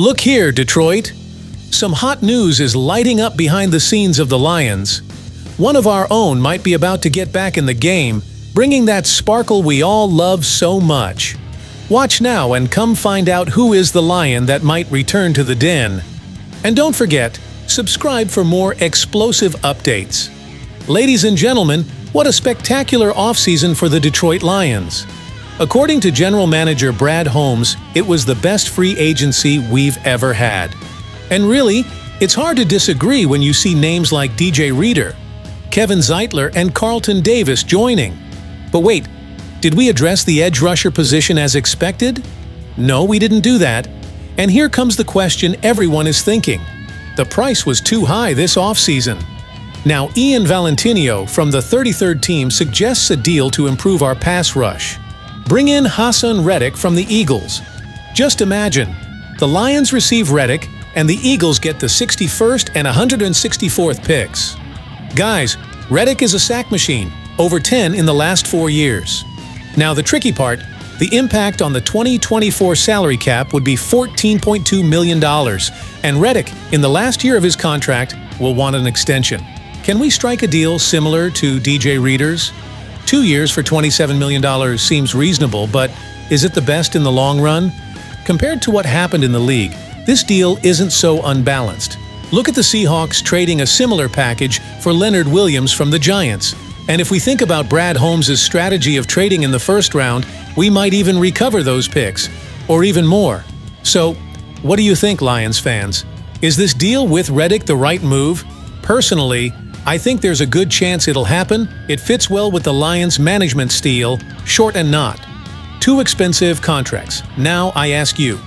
Look here, Detroit. Some hot news is lighting up behind the scenes of the Lions. One of our own might be about to get back in the game, bringing that sparkle we all love so much. Watch now and come find out who is the lion that might return to the den. And don't forget, subscribe for more explosive updates. Ladies and gentlemen, what a spectacular offseason for the Detroit Lions. According to General Manager Brad Holmes, it was the best free agency we've ever had. And really, it's hard to disagree when you see names like DJ Reader, Kevin Zeitler, and Carlton Davis joining. But wait, did we address the edge rusher position as expected? No, we didn't do that. And here comes the question everyone is thinking. The price was too high this offseason. Now, Ian Valentino from the 33rd team suggests a deal to improve our pass rush. Bring in Haason Reddick from the Eagles. Just imagine, the Lions receive Reddick and the Eagles get the 61st and 164th picks. Guys, Reddick is a sack machine, over 10 in the last four years. Now the tricky part, the impact on the 2024 salary cap would be $14.2 million, and Reddick, in the last year of his contract, will want an extension. Can we strike a deal similar to DJ Reader's? Two years for $27 million seems reasonable, but is it the best in the long run? Compared to what happened in the league, this deal isn't so unbalanced. Look at the Seahawks trading a similar package for Leonard Williams from the Giants. And if we think about Brad Holmes' strategy of trading in the first round, we might even recover those picks, or even more. So, what do you think, Lions fans? Is this deal with Reddick the right move? Personally, I think there's a good chance it'll happen. It fits well with the Lions' management style, short and not. Two expensive contracts. Now I ask you,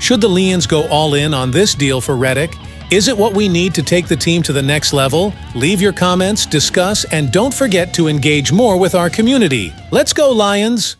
should the Lions go all in on this deal for Reddick? Is it what we need to take the team to the next level? Leave your comments, discuss, and don't forget to engage more with our community. Let's go, Lions!